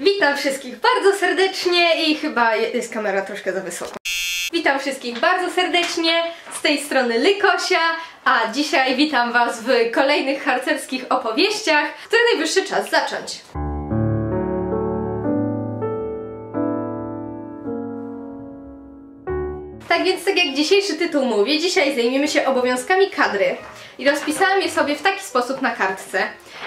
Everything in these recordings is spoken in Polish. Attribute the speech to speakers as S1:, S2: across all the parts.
S1: Witam wszystkich bardzo serdecznie i chyba jest kamera troszkę za wysoko. Witam wszystkich bardzo serdecznie, z tej strony Lykosia, a dzisiaj witam Was w kolejnych harcerskich opowieściach, które najwyższy czas zacząć. Tak więc, tak jak dzisiejszy tytuł mówi, dzisiaj zajmiemy się obowiązkami kadry i rozpisałam je sobie w taki sposób na kartce.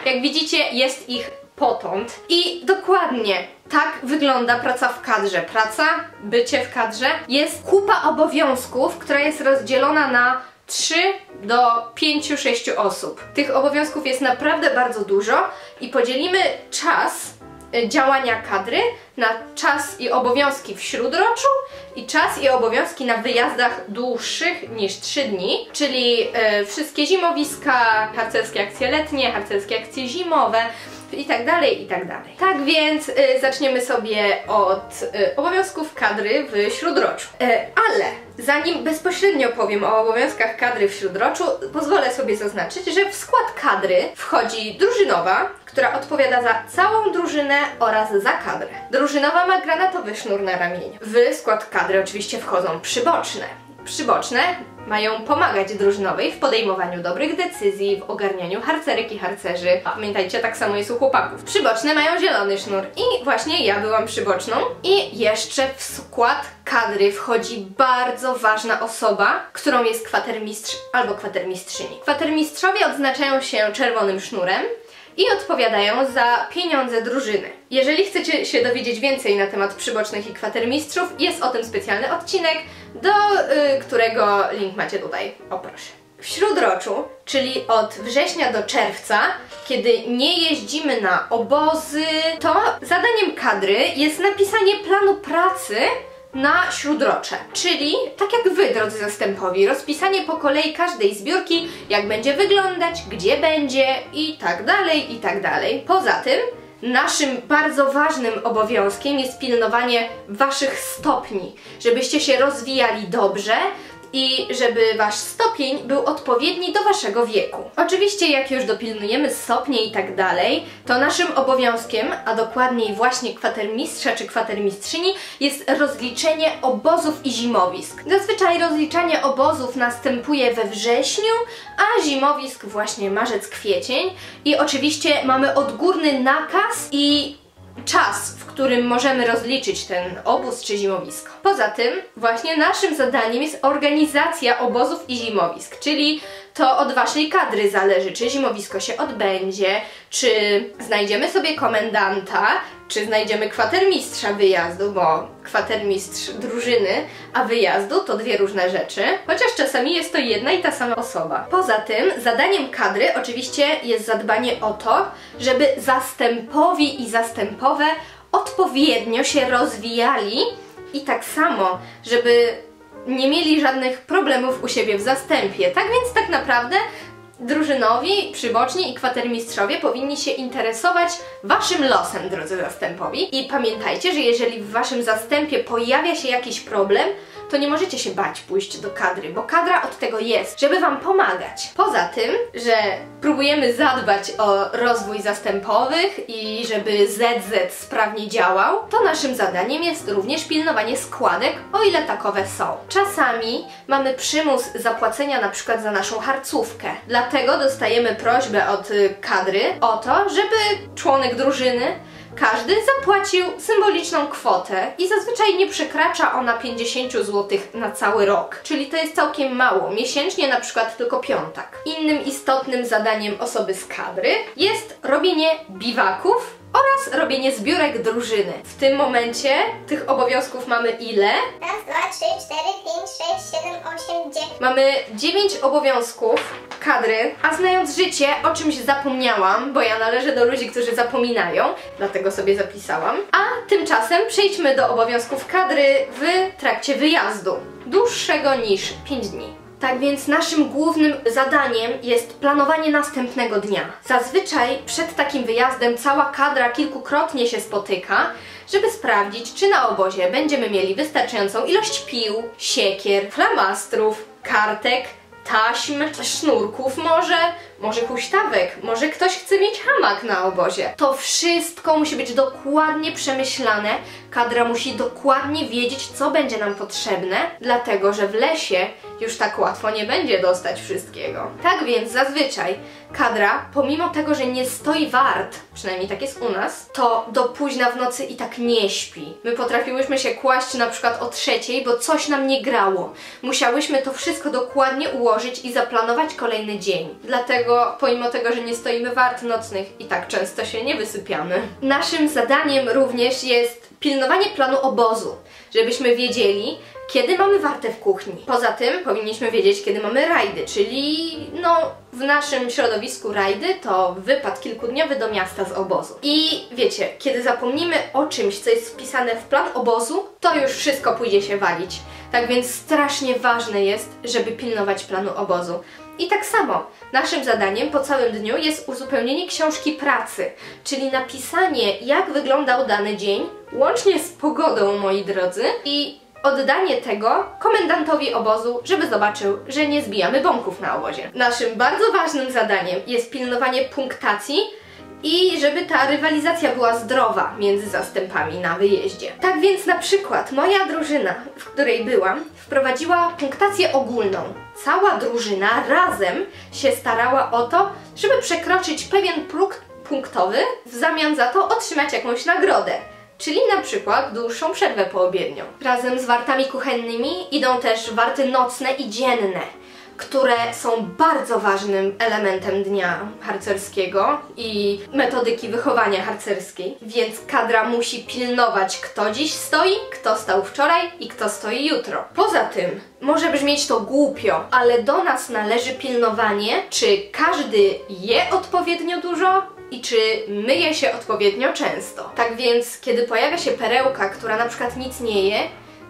S1: Jak widzicie, jest ich potąd i dokładnie tak wygląda praca w kadrze. Praca, bycie w kadrze jest kupa obowiązków, która jest rozdzielona na 3 do 5-6 osób. Tych obowiązków jest naprawdę bardzo dużo i podzielimy czas działania kadry na czas i obowiązki w śródroczu i czas i obowiązki na wyjazdach dłuższych niż 3 dni, czyli y, wszystkie zimowiska, harcerskie akcje letnie, harcerskie akcje zimowe, i tak dalej, i tak dalej. Tak więc y, zaczniemy sobie od y, obowiązków kadry w śródroczu. Y, ale zanim bezpośrednio powiem o obowiązkach kadry w śródroczu, pozwolę sobie zaznaczyć, że w skład kadry wchodzi drużynowa, która odpowiada za całą drużynę oraz za kadrę. Drużynowa ma granatowy sznur na ramieniu. W skład kadry oczywiście wchodzą przyboczne. Przyboczne mają pomagać drużynowej w podejmowaniu dobrych decyzji, w ogarnianiu harcerek i harcerzy. A pamiętajcie, tak samo jest u chłopaków. Przyboczne mają zielony sznur i właśnie ja byłam przyboczną. I jeszcze w skład kadry wchodzi bardzo ważna osoba, którą jest kwatermistrz albo kwatermistrzyni. Kwatermistrzowie odznaczają się czerwonym sznurem, i odpowiadają za pieniądze drużyny. Jeżeli chcecie się dowiedzieć więcej na temat przybocznych i kwatermistrzów, jest o tym specjalny odcinek, do y, którego link macie tutaj. O. W śródroczu, czyli od września do czerwca, kiedy nie jeździmy na obozy, to zadaniem kadry jest napisanie planu pracy na śródrocze. Czyli, tak jak Wy, drodzy zastępowi, rozpisanie po kolei każdej zbiórki, jak będzie wyglądać, gdzie będzie i tak dalej, i tak dalej. Poza tym, naszym bardzo ważnym obowiązkiem jest pilnowanie Waszych stopni, żebyście się rozwijali dobrze, i żeby Wasz stopień był odpowiedni do Waszego wieku. Oczywiście jak już dopilnujemy stopnie i tak dalej, to naszym obowiązkiem, a dokładniej właśnie kwatermistrza czy kwatermistrzyni, jest rozliczenie obozów i zimowisk. Zazwyczaj rozliczanie obozów następuje we wrześniu, a zimowisk właśnie marzec-kwiecień i oczywiście mamy odgórny nakaz i czas, w którym możemy rozliczyć ten obóz czy zimowisko. Poza tym, właśnie naszym zadaniem jest organizacja obozów i zimowisk, czyli to od Waszej kadry zależy, czy zimowisko się odbędzie, czy znajdziemy sobie komendanta, czy znajdziemy kwatermistrza wyjazdu, bo kwatermistrz drużyny, a wyjazdu to dwie różne rzeczy, chociaż czasami jest to jedna i ta sama osoba. Poza tym zadaniem kadry oczywiście jest zadbanie o to, żeby zastępowi i zastępowe odpowiednio się rozwijali i tak samo, żeby nie mieli żadnych problemów u siebie w zastępie. Tak więc tak naprawdę drużynowi, przyboczni i kwatermistrzowie powinni się interesować Waszym losem, drodzy zastępowi. I pamiętajcie, że jeżeli w Waszym zastępie pojawia się jakiś problem, to nie możecie się bać pójść do kadry, bo kadra od tego jest, żeby Wam pomagać. Poza tym, że próbujemy zadbać o rozwój zastępowych i żeby ZZ sprawnie działał, to naszym zadaniem jest również pilnowanie składek, o ile takowe są. Czasami mamy przymus zapłacenia na przykład za naszą harcówkę, dlatego dostajemy prośbę od y, kadry o to, żeby członek drużyny każdy zapłacił symboliczną kwotę i zazwyczaj nie przekracza ona 50 zł na cały rok, czyli to jest całkiem mało, miesięcznie na przykład tylko piątak. Innym istotnym zadaniem osoby z kadry jest robienie biwaków oraz robienie zbiórek drużyny. W tym momencie tych obowiązków mamy ile?
S2: Raz, dwa, trzy, cztery, pięć, sześć, siedem, osiem, dziewięć.
S1: Mamy 9 obowiązków kadry, a znając życie o czymś zapomniałam, bo ja należę do ludzi, którzy zapominają, dlatego sobie zapisałam. A tymczasem przejdźmy do obowiązków kadry w trakcie wyjazdu, dłuższego niż 5 dni. Tak więc naszym głównym zadaniem jest planowanie następnego dnia. Zazwyczaj przed takim wyjazdem cała kadra kilkukrotnie się spotyka, żeby sprawdzić, czy na obozie będziemy mieli wystarczającą ilość pił, siekier, flamastrów, kartek, taśm, sznurków może, może huśtawek, może ktoś chce mieć hamak na obozie. To wszystko musi być dokładnie przemyślane. Kadra musi dokładnie wiedzieć, co będzie nam potrzebne, dlatego że w lesie już tak łatwo nie będzie dostać wszystkiego. Tak więc zazwyczaj kadra, pomimo tego, że nie stoi wart, przynajmniej tak jest u nas, to do późna w nocy i tak nie śpi. My potrafiłyśmy się kłaść na przykład o trzeciej, bo coś nam nie grało. Musiałyśmy to wszystko dokładnie ułożyć i zaplanować kolejny dzień. Dlatego, pomimo tego, że nie stoimy wart nocnych, i tak często się nie wysypiamy. Naszym zadaniem również jest pilnowanie planu obozu, żebyśmy wiedzieli, kiedy mamy wartę w kuchni. Poza tym powinniśmy wiedzieć, kiedy mamy rajdy, czyli no w naszym środowisku rajdy to wypad kilkudniowy do miasta z obozu. I wiecie, kiedy zapomnimy o czymś, co jest wpisane w plan obozu, to już wszystko pójdzie się walić. Tak więc strasznie ważne jest, żeby pilnować planu obozu. I tak samo, naszym zadaniem po całym dniu jest uzupełnienie książki pracy, czyli napisanie, jak wyglądał dany dzień, łącznie z pogodą, moi drodzy, i oddanie tego komendantowi obozu, żeby zobaczył, że nie zbijamy bąków na obozie. Naszym bardzo ważnym zadaniem jest pilnowanie punktacji i żeby ta rywalizacja była zdrowa między zastępami na wyjeździe. Tak więc na przykład moja drużyna, w której byłam, wprowadziła punktację ogólną. Cała drużyna razem się starała o to, żeby przekroczyć pewien próg punktowy, w zamian za to otrzymać jakąś nagrodę czyli na przykład dłuższą przerwę poobiednią. Razem z wartami kuchennymi idą też warty nocne i dzienne, które są bardzo ważnym elementem dnia harcerskiego i metodyki wychowania harcerskiej, więc kadra musi pilnować, kto dziś stoi, kto stał wczoraj i kto stoi jutro. Poza tym, może brzmieć to głupio, ale do nas należy pilnowanie, czy każdy je odpowiednio dużo, i czy myje się odpowiednio często. Tak więc, kiedy pojawia się perełka, która na przykład nic nie je,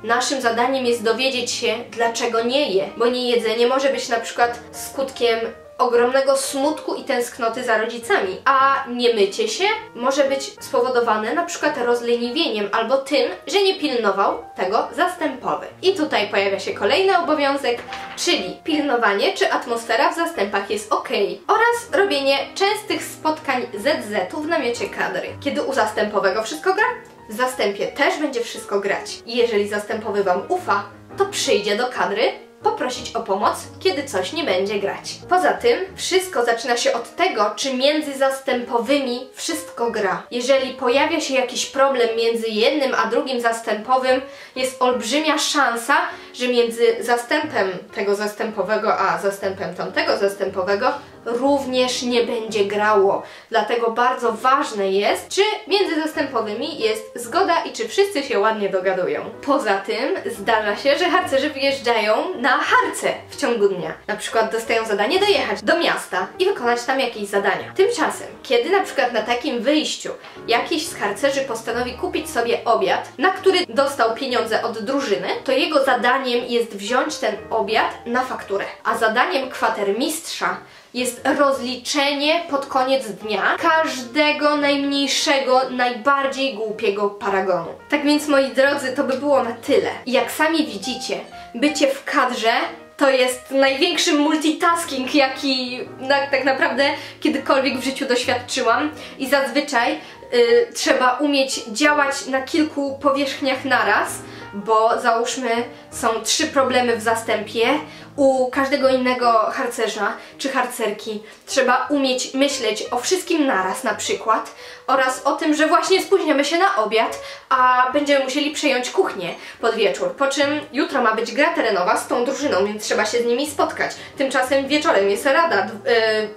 S1: naszym zadaniem jest dowiedzieć się, dlaczego nie je, bo niejedzenie może być na przykład skutkiem ogromnego smutku i tęsknoty za rodzicami, a niemycie się może być spowodowane na przykład rozleniwieniem albo tym, że nie pilnował tego zastępowy. I tutaj pojawia się kolejny obowiązek, czyli pilnowanie, czy atmosfera w zastępach jest ok oraz robienie częstych spotkań ZZ-u w namiocie kadry. Kiedy u zastępowego wszystko gra, w zastępie też będzie wszystko grać. I jeżeli zastępowy Wam ufa, to przyjdzie do kadry poprosić o pomoc, kiedy coś nie będzie grać. Poza tym, wszystko zaczyna się od tego, czy między zastępowymi wszystko gra. Jeżeli pojawia się jakiś problem między jednym a drugim zastępowym, jest olbrzymia szansa, że między zastępem tego zastępowego a zastępem tamtego zastępowego również nie będzie grało. Dlatego bardzo ważne jest, czy między zastępowymi jest zgoda i czy wszyscy się ładnie dogadują. Poza tym zdarza się, że harcerzy wyjeżdżają na harce w ciągu dnia. Na przykład dostają zadanie dojechać do miasta i wykonać tam jakieś zadania. Tymczasem, kiedy na przykład na takim wyjściu jakiś z harcerzy postanowi kupić sobie obiad, na który dostał pieniądze od drużyny, to jego zadaniem jest wziąć ten obiad na fakturę. A zadaniem kwatermistrza jest rozliczenie pod koniec dnia każdego najmniejszego, najbardziej głupiego paragonu. Tak więc moi drodzy, to by było na tyle. Jak sami widzicie, bycie w kadrze to jest największy multitasking, jaki na, tak naprawdę kiedykolwiek w życiu doświadczyłam i zazwyczaj y, trzeba umieć działać na kilku powierzchniach naraz, bo załóżmy są trzy problemy w zastępie, u każdego innego harcerza czy harcerki. Trzeba umieć myśleć o wszystkim naraz na przykład oraz o tym, że właśnie spóźniamy się na obiad, a będziemy musieli przejąć kuchnię pod wieczór, po czym jutro ma być gra terenowa z tą drużyną, więc trzeba się z nimi spotkać. Tymczasem wieczorem jest rada yy,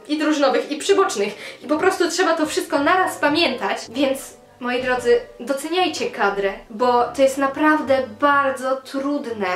S1: i drużynowych i przybocznych. I po prostu trzeba to wszystko naraz pamiętać, więc Moi drodzy, doceniajcie kadrę, bo to jest naprawdę bardzo trudne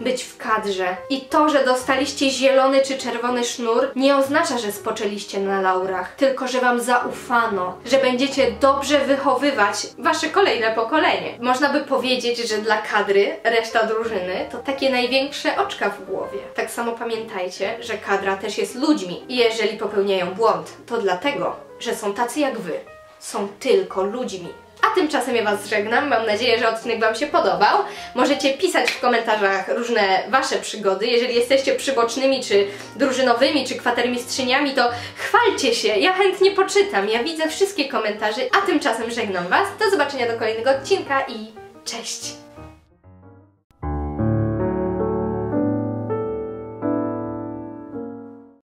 S1: być w kadrze. I to, że dostaliście zielony czy czerwony sznur, nie oznacza, że spoczęliście na laurach, tylko że Wam zaufano, że będziecie dobrze wychowywać Wasze kolejne pokolenie. Można by powiedzieć, że dla kadry reszta drużyny to takie największe oczka w głowie. Tak samo pamiętajcie, że kadra też jest ludźmi i jeżeli popełniają błąd, to dlatego, że są tacy jak Wy są tylko ludźmi. A tymczasem ja Was żegnam. Mam nadzieję, że odcinek Wam się podobał. Możecie pisać w komentarzach różne Wasze przygody. Jeżeli jesteście przybocznymi, czy drużynowymi, czy kwatermistrzyniami, to chwalcie się. Ja chętnie poczytam. Ja widzę wszystkie komentarze. A tymczasem żegnam Was. Do zobaczenia do kolejnego odcinka i cześć!